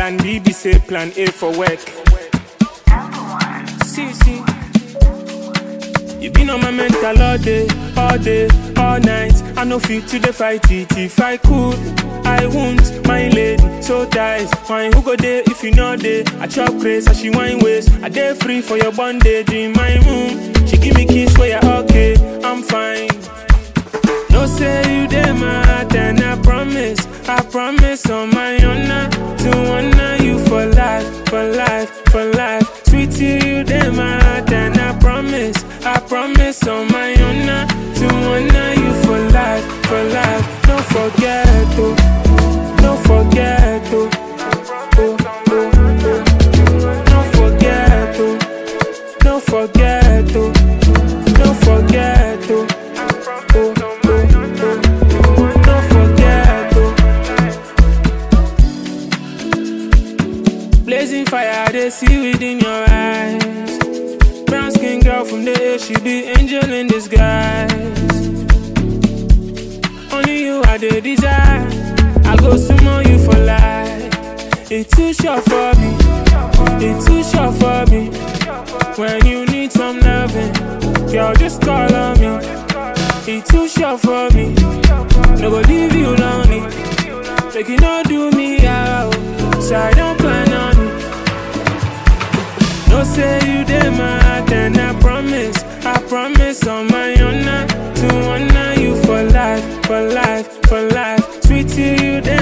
Plan B be say plan A for work. See, see. You been on my mental all day, all day, all night. I no fit to the fight it. If I could, I won't. My lady, so tight. Wine who go there if you know there? I chop grace as she wine waist. I day free for your bondage in my room. She give me kiss where you okay, I'm fine. No say you dey my for life, for life. Sweetie, you dey my heart and I promise, I promise on my honor to honor you for life, for life. Don't forget, oh, Fire, they see within your eyes. Brown skin girl from the air, she be angel in disguise. Only you I the desire. I go sumo you for life. It's too short for me. It's too short for me. When you need some loving, girl, just call on me. It's too short for me. No go leave you lonely. Make you not do me out. So I don't it. No say you dey my heart and I promise, I promise on my honor to honor you for life, for life, for life. Sweetie, you dey